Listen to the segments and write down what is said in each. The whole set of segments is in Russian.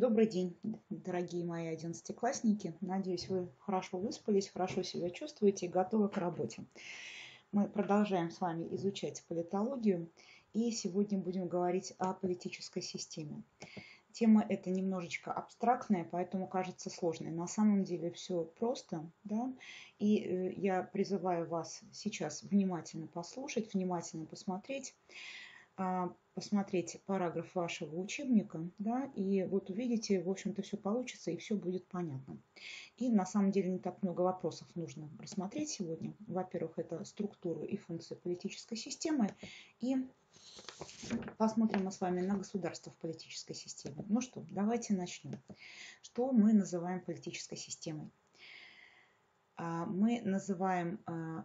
Добрый день, дорогие мои одиннадцатиклассники. Надеюсь, вы хорошо выспались, хорошо себя чувствуете и готовы к работе. Мы продолжаем с вами изучать политологию, и сегодня будем говорить о политической системе. Тема эта немножечко абстрактная, поэтому кажется сложной. На самом деле все просто, да, и э, я призываю вас сейчас внимательно послушать, внимательно посмотреть, а, посмотреть параграф вашего учебника, да, и вот увидите, в общем-то, все получится и все будет понятно. И на самом деле не так много вопросов нужно рассмотреть сегодня. Во-первых, это структуру и функции политической системы, и посмотрим мы с вами на государство в политической системе. Ну что, давайте начнем. Что мы называем политической системой? А, мы называем а,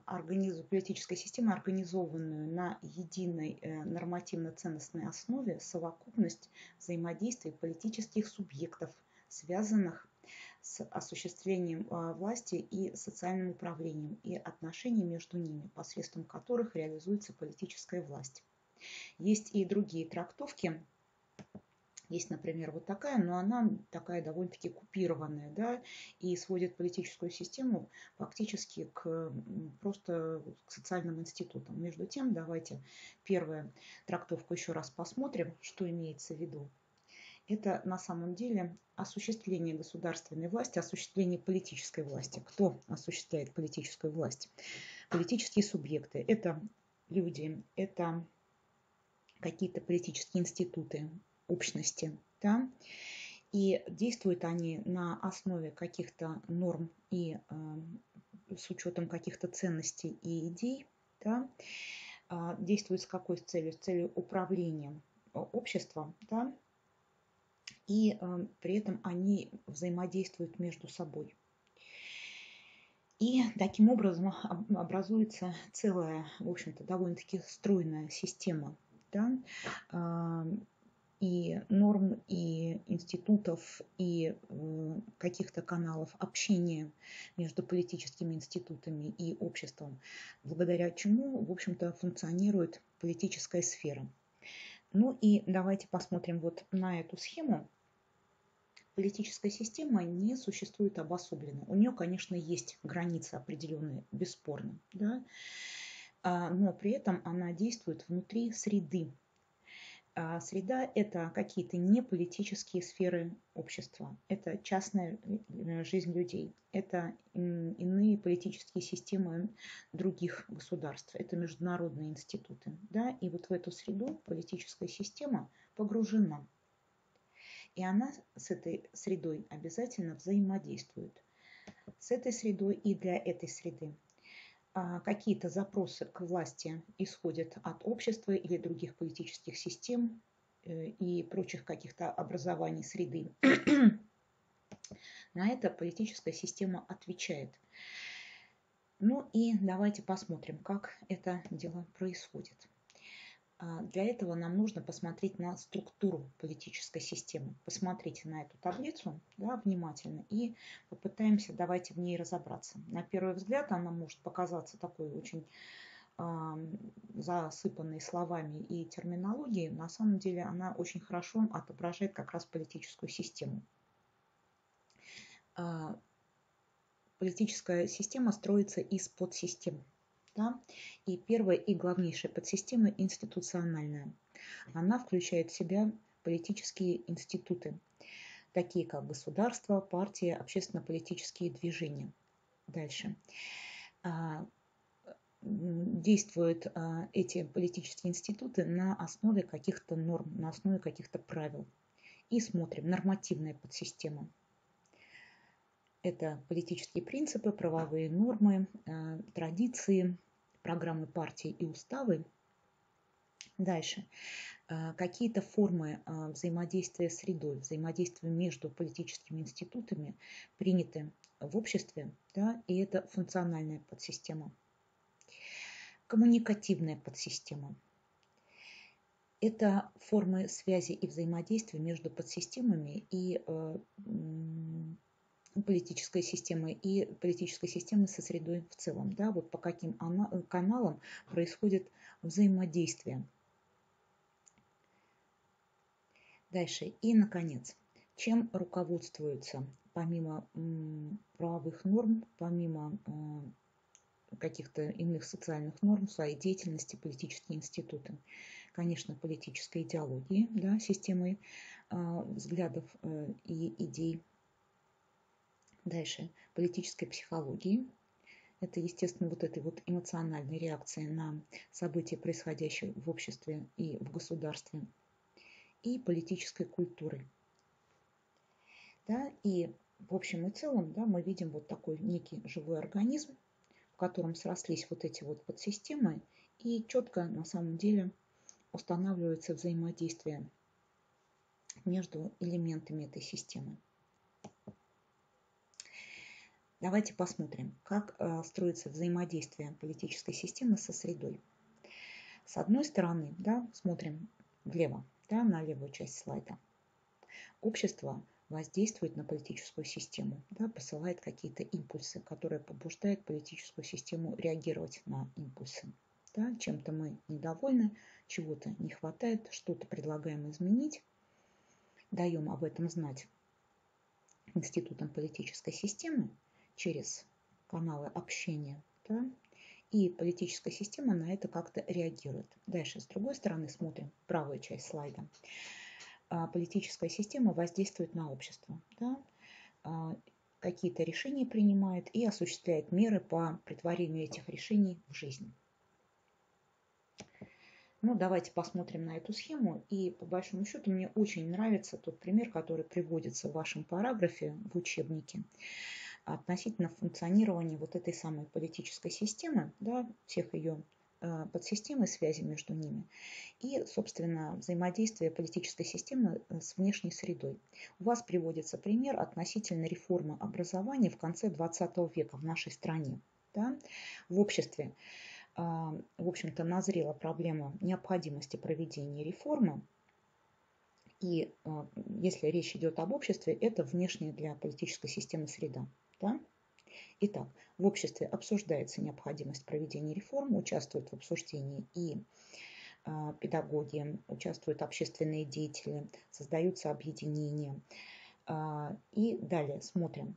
политической системой, организованную на единой э, нормативно-ценностной основе совокупность взаимодействий политических субъектов, связанных с осуществлением а, власти и социальным управлением и отношений между ними, посредством которых реализуется политическая власть. Есть и другие трактовки есть, например, вот такая, но она такая довольно-таки купированная, да, и сводит политическую систему фактически к просто к социальным институтам. Между тем, давайте первую трактовку еще раз посмотрим, что имеется в виду. Это на самом деле осуществление государственной власти, осуществление политической власти. Кто осуществляет политическую власть? Политические субъекты. Это люди, это какие-то политические институты, общности. Да? И действуют они на основе каких-то норм и э, с учетом каких-то ценностей и идей. Да? Э, действуют с какой целью? С целью управления обществом. Да? И э, при этом они взаимодействуют между собой. И таким образом образуется целая, в общем-то, довольно-таки стройная система да, и норм, и институтов, и э, каких-то каналов общения между политическими институтами и обществом, благодаря чему, в общем-то, функционирует политическая сфера. Ну и давайте посмотрим вот на эту схему. Политическая система не существует обособленно. У нее, конечно, есть границы определенные, бесспорно, да? А, но при этом она действует внутри среды, а среда – это какие-то неполитические сферы общества, это частная э, жизнь людей, это иные политические системы других государств, это международные институты. Да? И вот в эту среду политическая система погружена. И она с этой средой обязательно взаимодействует. С этой средой и для этой среды какие-то запросы к власти исходят от общества или других политических систем э, и прочих каких-то образований среды. На это политическая система отвечает. Ну и давайте посмотрим, как это дело происходит. А, для этого нам нужно посмотреть на структуру политической системы. Посмотрите на эту таблицу да, внимательно и попытаемся, давайте в ней разобраться. На первый взгляд она может показаться такой очень засыпанной словами и терминологией. На самом деле она очень хорошо отображает как раз политическую систему. Э, политическая система строится из подсистем. Да? И первая и главнейшая подсистема институциональная. Она включает в себя политические институты, такие как государство, партии, общественно-политические движения. Дальше. А, действуют а, эти политические институты на основе каких-то норм, на основе каких-то правил. И смотрим нормативная подсистема. Это политические принципы, правовые нормы, а, традиции, программы партии и уставы. Дальше. Э, какие-то формы э, взаимодействия с средой, взаимодействия между политическими институтами приняты в обществе, да, и это функциональная подсистема. Коммуникативная подсистема. Это формы связи и взаимодействия между подсистемами и э, политической системы и политической системы со средой в целом. Да, вот по каким она, каналам происходит взаимодействие. Дальше. И, наконец, чем руководствуются помимо правовых норм, помимо э, каких-то иных социальных норм в своей деятельности политические институты. Конечно, политической идеологии, да, системой э, взглядов э, и идей. Дальше, политической психологии. Это, естественно, вот этой вот эмоциональной реакции на события, происходящие в обществе и в государстве. И политической культуры. Да, и в общем и целом да, мы видим вот такой некий живой организм, в котором срослись вот эти вот подсистемы, и четко на самом деле устанавливается взаимодействие между элементами этой системы. Давайте посмотрим, как э, строится взаимодействие политической системы со средой. С одной стороны, да, смотрим влево, да, на левую часть слайда. Общество воздействует на политическую систему, да, посылает какие-то импульсы, которые побуждают политическую систему реагировать на импульсы. Да, чем-то мы недовольны, чего-то не хватает, что-то предлагаем изменить, даем об этом знать институтам политической системы через каналы общения, да, и политическая система на это как-то реагирует. Дальше, с другой стороны, смотрим правую часть слайда. А, политическая система воздействует на общество. Да? А, какие-то решения принимает и осуществляет меры по притворению этих решений в жизнь. Ну, давайте посмотрим на эту схему. И по большому счету мне очень нравится тот пример, который приводится в вашем параграфе в учебнике относительно функционирования вот этой самой политической системы, да, всех ее Э, подсистемы связи между ними и, собственно, взаимодействие политической системы э, с внешней средой. У вас приводится пример относительно реформы образования в конце 20 века в нашей стране. Да? В обществе, э, в общем-то, назрела проблема необходимости проведения реформы. И если речь идет об обществе, это внешняя для политической системы среда. Да? Итак, в обществе обсуждается необходимость проведения реформ, участвуют в обсуждении и а, педагоги, участвуют общественные деятели, создаются объединения. А, и далее смотрим.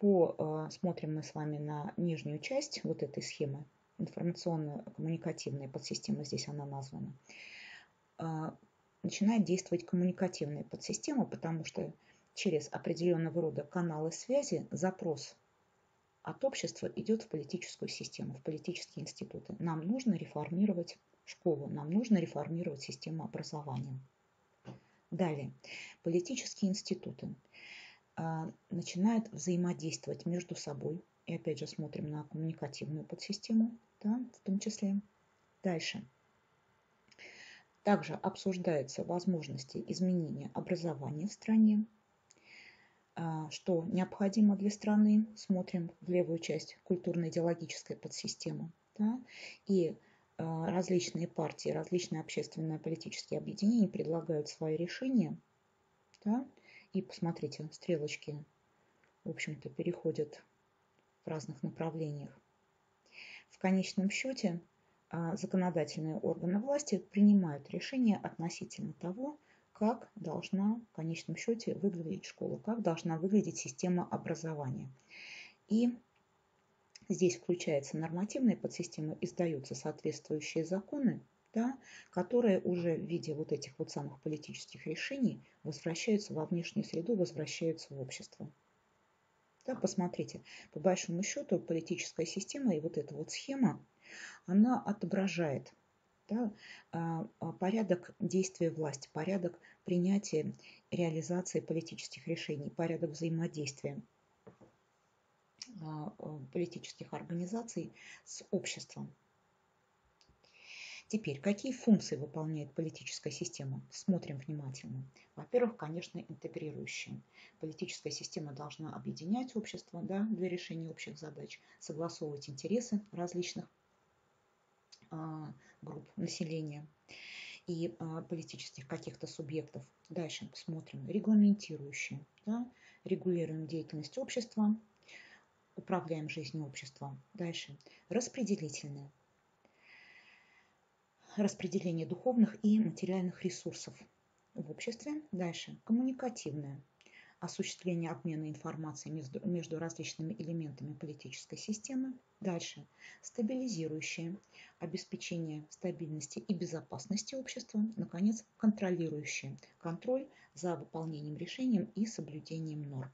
По, а, смотрим мы с вами на нижнюю часть вот этой схемы, информационно-коммуникативная подсистема, здесь она названа. Начинает действовать коммуникативная подсистема, потому что через определенного рода каналы связи запрос от общества идет в политическую систему, в политические институты. Нам нужно реформировать школу, нам нужно реформировать систему образования. Далее, политические институты а, начинают взаимодействовать между собой. И опять же смотрим на коммуникативную подсистему, да, в том числе. Дальше. Также обсуждаются возможности изменения образования в стране, что необходимо для страны, смотрим в левую часть культурно-идеологической подсистемы. Да? И а, различные партии, различные общественные политические объединения предлагают свои решения. Да? И посмотрите, стрелочки, в общем-то, переходят в разных направлениях. В конечном счете а, законодательные органы власти принимают решения относительно того, как должна в конечном счете выглядеть школа, как должна выглядеть система образования. И здесь включается нормативная подсистема, издаются соответствующие законы, да, которые уже в виде вот этих вот самых политических решений возвращаются во внешнюю среду, возвращаются в общество. Да, посмотрите, по большому счету политическая система и вот эта вот схема, она отображает да, а, а, порядок действия власти, порядок принятия реализации политических решений, порядок взаимодействия а, политических организаций с обществом. Теперь, какие функции выполняет политическая система? Смотрим внимательно. Во-первых, конечно, интегрирующая. Политическая система должна объединять общество да, для решения общих задач, согласовывать интересы различных групп населения и а, политических каких-то субъектов. Дальше смотрим. Регламентирующие. Да? Регулируем деятельность общества, управляем жизнью общества. Дальше. Распределительные. Распределение духовных и материальных ресурсов в обществе. Дальше. Коммуникативное. Осуществление обмена информацией между, между различными элементами политической системы. Дальше. Стабилизирующее, обеспечение стабильности и безопасности общества. Наконец, контролирующее, контроль за выполнением решений и соблюдением норм.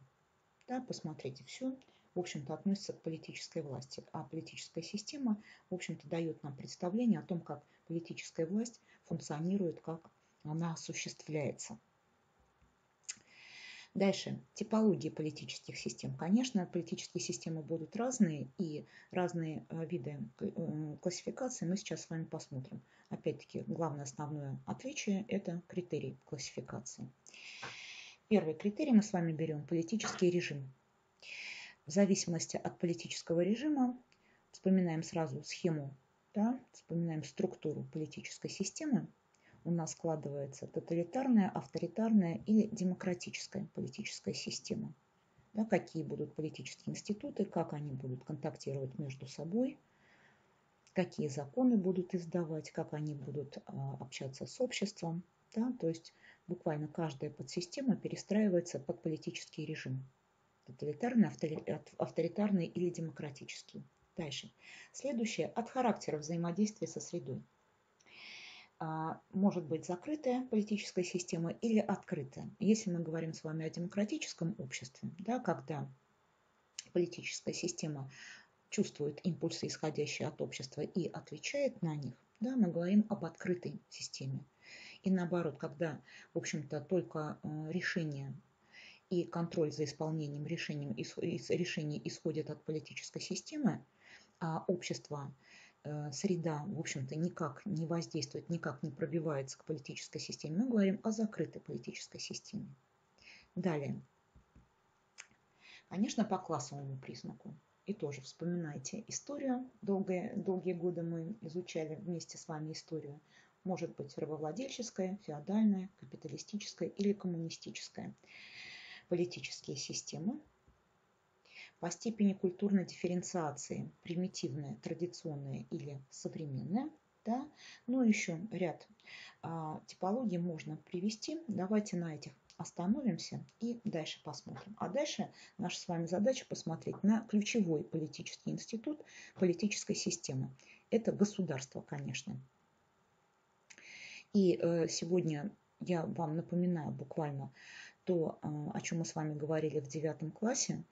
Да, посмотрите, все, в общем-то, относится к политической власти. А политическая система, в общем-то, дает нам представление о том, как политическая власть функционирует, как она осуществляется. Дальше. Типология политических систем. Конечно, политические системы будут разные, и разные э, виды э, классификации мы сейчас с вами посмотрим. Опять-таки, главное основное отличие – это критерий классификации. Первый критерий мы с вами берем – политический режим. В зависимости от политического режима вспоминаем сразу схему, да, вспоминаем структуру политической системы – у нас складывается тоталитарная, авторитарная или демократическая политическая система. Да, какие будут политические институты, как они будут контактировать между собой, какие законы будут издавать, как они будут а, общаться с обществом. Да, то есть буквально каждая подсистема перестраивается под политический режим. Тоталитарный, авторитарный или демократический. Дальше. Следующее. От характера взаимодействия со средой. А, может быть закрытая политическая система или открытая. Если мы говорим с вами о демократическом обществе, да, когда политическая система чувствует импульсы, исходящие от общества, и отвечает на них, да, мы говорим об открытой системе. И наоборот, когда, в общем-то, только э, решение и контроль за исполнением решений, решений исходят от политической системы, а общество среда, в общем-то, никак не воздействует, никак не пробивается к политической системе. Мы говорим о закрытой политической системе. Далее. Конечно, по классовому признаку. И тоже вспоминайте историю. Долгие, долгие годы мы изучали вместе с вами историю. Может быть рабовладельческая, феодальная, капиталистическая или коммунистическая. Политические системы по степени культурной дифференциации примитивная, традиционная или современная. Да? Ну, еще ряд а, типологий можно привести. Давайте на этих остановимся и дальше посмотрим. А дальше наша с вами задача посмотреть на ключевой политический институт политической системы. Это государство, конечно. И э, сегодня я вам напоминаю буквально то, э, о чем мы с вами говорили в девятом классе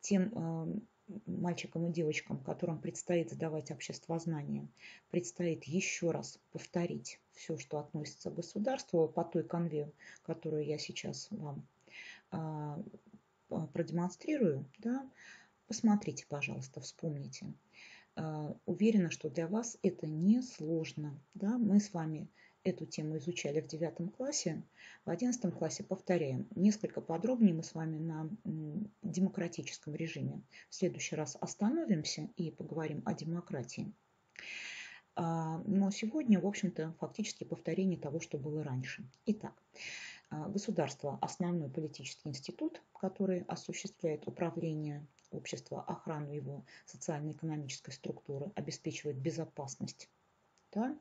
тем эм, мальчикам и девочкам, которым предстоит сдавать обществознание, предстоит еще раз повторить все, что относится к государству по той конве, которую я сейчас вам а, продемонстрирую, да, посмотрите, пожалуйста, вспомните. А, уверена, что для вас это не сложно. Да? Мы с вами эту тему изучали в девятом классе, в одиннадцатом классе повторяем. Несколько подробнее мы с вами на демократическом режиме. В следующий раз остановимся и поговорим о демократии. А, но сегодня, в общем-то, фактически повторение того, что было раньше. Итак, а, государство – основной политический институт, который осуществляет управление общества, охрану его социально-экономической структуры, обеспечивает безопасность. Да?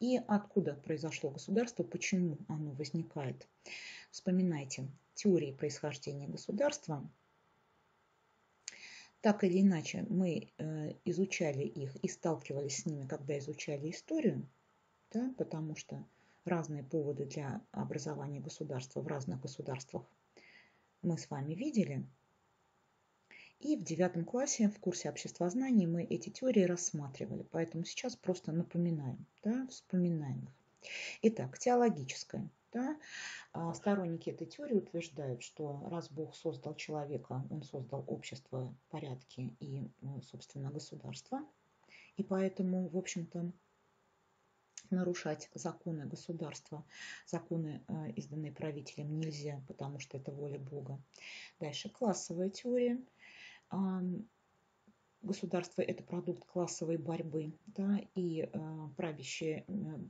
и откуда произошло государство, почему оно возникает. Вспоминайте теории происхождения государства. Так или иначе, мы э, изучали их и сталкивались с ними, когда изучали историю, да, потому что разные поводы для образования государства в разных государствах мы с вами видели – и в девятом классе в курсе обществознания мы эти теории рассматривали, поэтому сейчас просто напоминаем, да, вспоминаем их. Итак, теологическая. Да, а, сторонники этой теории утверждают, что раз Бог создал человека, он создал общество, порядки и, ну, собственно, государство. И поэтому, в общем-то, нарушать законы государства, законы, а, изданные правителем, нельзя, потому что это воля Бога. Дальше классовая теория – государство – это продукт классовой борьбы, да, и э, правящее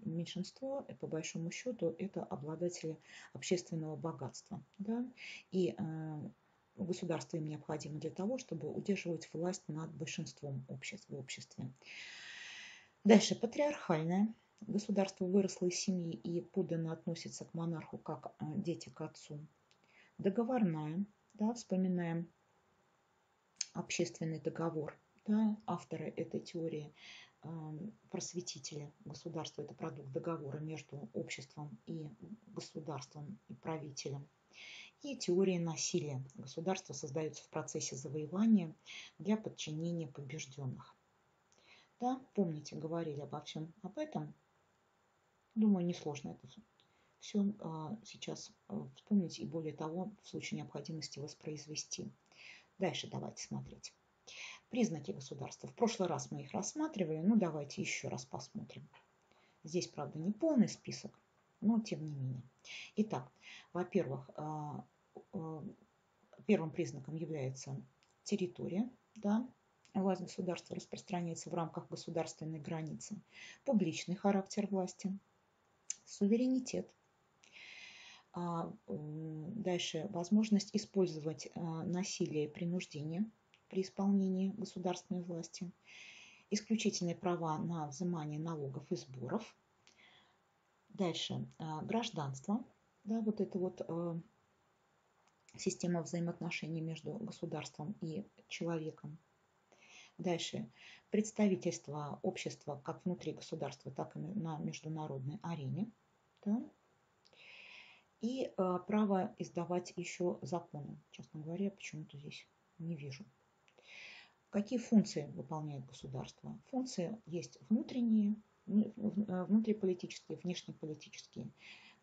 меньшинство, по большому счету, это обладатели общественного богатства. Да, и э, государство им необходимо для того, чтобы удерживать власть над большинством обществ, в обществе. Дальше, патриархальное. Государство выросло из семьи и подданно относится к монарху как дети к отцу. Договорная, да, вспоминаем общественный договор, да, авторы этой теории просветители государства – это продукт договора между обществом и государством и правителем. И теория насилия. Государство создается в процессе завоевания для подчинения побежденных. Да, помните, говорили обо всем об этом. Думаю, несложно это все а, сейчас а, вспомнить и более того, в случае необходимости воспроизвести. Дальше давайте смотреть. Признаки государства. В прошлый раз мы их рассматривали, ну давайте еще раз посмотрим. Здесь, правда, не полный список, но тем не менее. Итак, во-первых, а, а, первым признаком является территория, да, власть государства распространяется в рамках государственной границы, публичный характер власти, суверенитет, Дальше возможность использовать насилие и принуждение при исполнении государственной власти, исключительные права на взимание налогов и сборов. Дальше а, гражданство, да, вот это вот система взаимоотношений между государством и человеком. Дальше представительство общества как внутри государства, так и на международной арене. Да? И э, право издавать еще законы. Честно говоря, почему-то здесь не вижу. Какие функции выполняет государство? Функции есть внутренние, э, внутриполитические, внешнеполитические.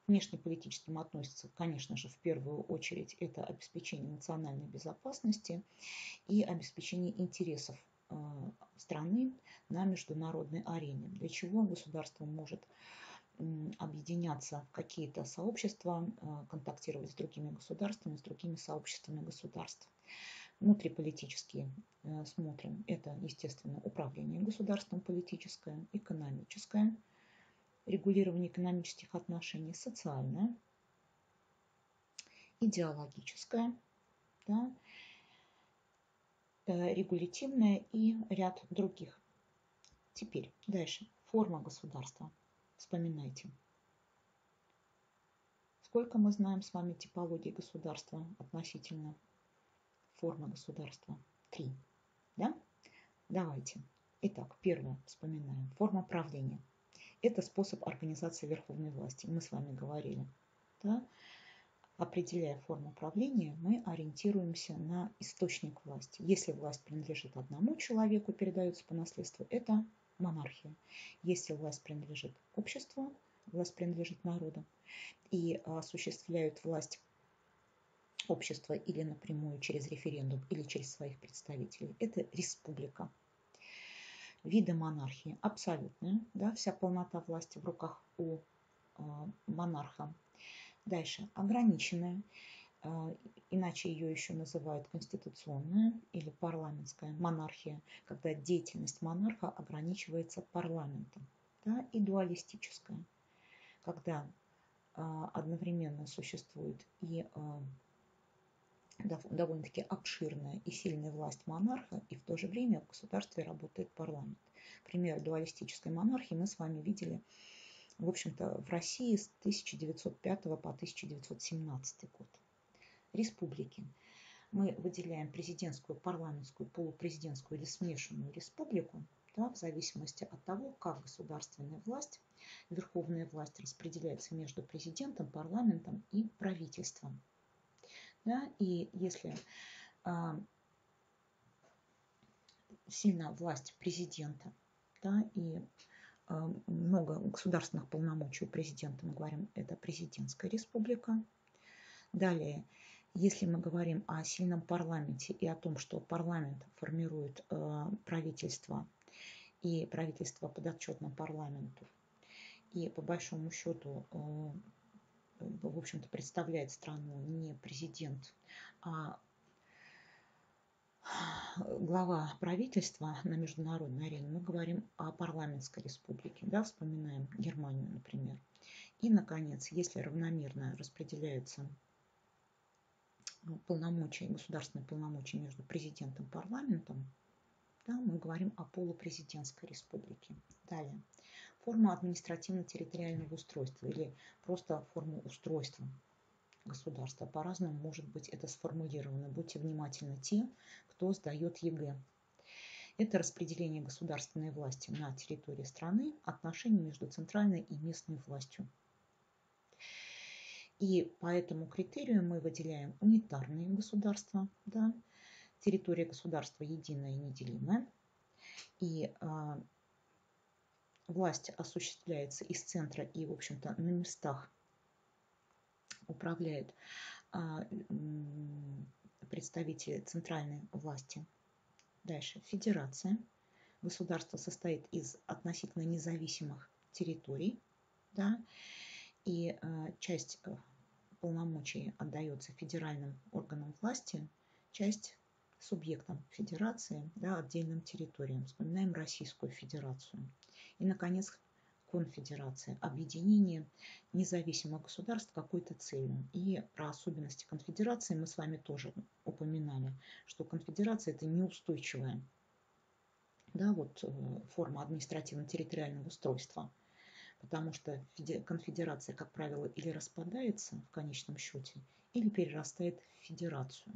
Внешнеполитическим относятся, конечно же, в первую очередь это обеспечение национальной безопасности и обеспечение интересов э, страны на международной арене, для чего государство может объединяться в какие-то сообщества, э, контактировать с другими государствами, с другими сообществами государств. Внутриполитические э, смотрим. Это, естественно, управление государством политическое, экономическое, регулирование экономических отношений, социальное, идеологическое, да, э, регулятивное и ряд других. Теперь дальше. Форма государства. Вспоминайте. Сколько мы знаем с вами типологии государства относительно форма государства. Три. Да? Давайте. Итак, первое вспоминаем. Форма правления. Это способ организации верховной власти. Мы с вами говорили. Да? Определяя форму правления, мы ориентируемся на источник власти. Если власть принадлежит одному человеку, передается по наследству, это монархия. Если власть принадлежит обществу, власть принадлежит народу и осуществляют власть общества или напрямую через референдум, или через своих представителей. Это республика. Виды монархии абсолютные, да, вся полнота власти в руках у э, монарха. Дальше ограниченная, иначе ее еще называют конституционная или парламентская монархия, когда деятельность монарха ограничивается парламентом. Да, и дуалистическая, когда э, одновременно существует и э, довольно-таки обширная и сильная власть монарха, и в то же время в государстве работает парламент. Пример дуалистической монархии мы с вами видели, в общем-то, в России с 1905 по 1917 год. Республики. Мы выделяем президентскую, парламентскую, полупрезидентскую или смешанную республику, да, в зависимости от того, как государственная власть, верховная власть распределяется между президентом, парламентом и правительством. Да? И если а, сильна власть президента да, и а, много государственных полномочий у президента, мы говорим, это президентская республика. Далее, если мы говорим о сильном парламенте и о том, что парламент формирует э, правительство и правительство подотчетно парламенту, и по большому счету э, в общем-то, представляет страну не президент, а глава правительства на международной арене, мы говорим о парламентской республике, да, вспоминаем Германию, например. И, наконец, если равномерно распределяются полномочия, государственные полномочия между президентом и парламентом, да, мы говорим о полупрезидентской республике. Далее форма административно-территориального устройства или просто форму устройства государства. По-разному может быть это сформулировано. Будьте внимательны те, кто сдает ЕГЭ. Это распределение государственной власти на территории страны, отношения между центральной и местной властью. И по этому критерию мы выделяем унитарные государства, да, территория государства единая и неделимая, и а, власть осуществляется из центра и, в общем-то, на местах управляют а, представители центральной власти. Дальше. Федерация. Государство состоит из относительно независимых территорий. Да, и э, часть э, полномочий отдается федеральным органам власти, часть субъектам федерации, да, отдельным территориям. Вспоминаем Российскую Федерацию. И, наконец, конфедерация, объединение независимых государств какой-то целью. И про особенности конфедерации мы с вами тоже упоминали, что конфедерация это неустойчивая да, вот, э, форма административно-территориального устройства, потому что конфедерация, как правило, или распадается в конечном счете, или перерастает в федерацию.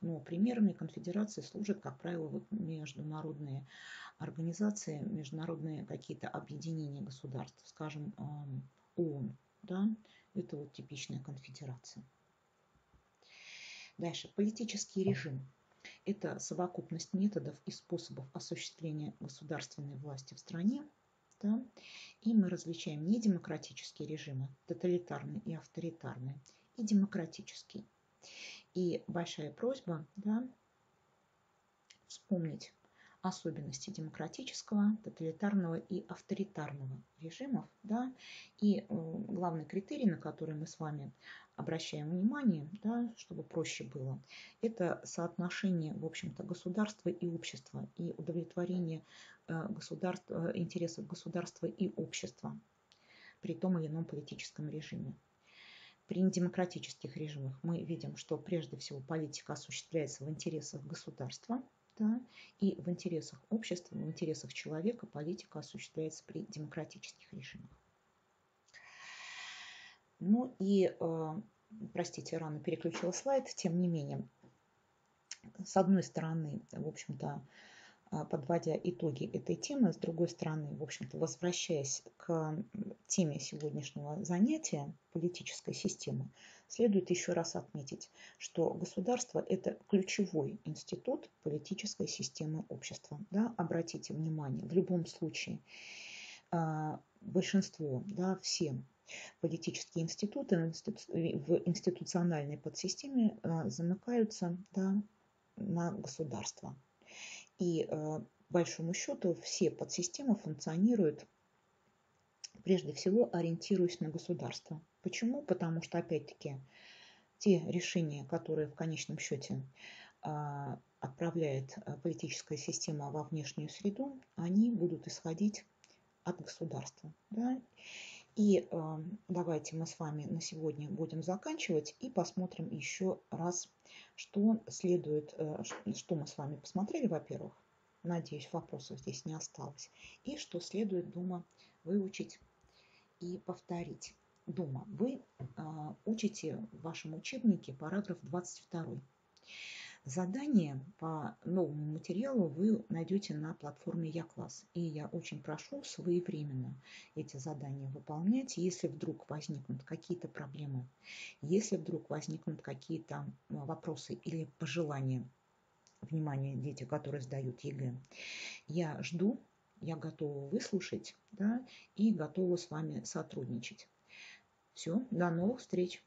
Но примерами конфедерации служат, как правило, международные организации, международные какие-то объединения государств, скажем, ООН, да, это вот типичная конфедерация. Дальше. Политический режим. Это совокупность методов и способов осуществления государственной власти в стране. Да? И мы различаем недемократические режимы, тоталитарные и авторитарные, и демократический. И большая просьба да, вспомнить особенности демократического, тоталитарного и авторитарного режимов. Да, и э, главный критерий, на который мы с вами обращаем внимание, да, чтобы проще было, это соотношение, в общем-то, государства и общества и удовлетворение э, государств, э, интересов государства и общества при том или ином политическом режиме. При недемократических режимах мы видим, что прежде всего политика осуществляется в интересах государства – да, и в интересах общества, в интересах человека политика осуществляется при демократических режимах. Ну и, э, простите, рано переключила слайд, тем не менее, с одной стороны, в общем-то, подводя итоги этой темы, с другой стороны, в общем-то, возвращаясь к теме сегодняшнего занятия политической системы, следует еще раз отметить, что государство – это ключевой институт политической системы общества. Да? Обратите внимание, в любом случае а, большинство, да, все политические институты в институциональной подсистеме а, замыкаются да, на государство. И э, большому счету все подсистемы функционируют прежде всего ориентируясь на государство. Почему? Потому что, опять-таки, те решения, которые в конечном счете а, отправляет э, политическая система во внешнюю среду, они будут исходить от государства. Да? И э, давайте мы с вами на сегодня будем заканчивать и посмотрим еще раз, что следует, э, что мы с вами посмотрели, во-первых. Надеюсь, вопросов здесь не осталось. И что следует дома выучить и повторить. Дома вы э, учите в вашем учебнике параграф 22. Задание по новому материалу вы найдете на платформе Я-класс. И я очень прошу своевременно эти задания выполнять, если вдруг возникнут какие-то проблемы, если вдруг возникнут какие-то вопросы или пожелания, внимание, дети, которые сдают ЕГЭ, я жду, я готова выслушать да, и готова с вами сотрудничать. Все, до новых встреч!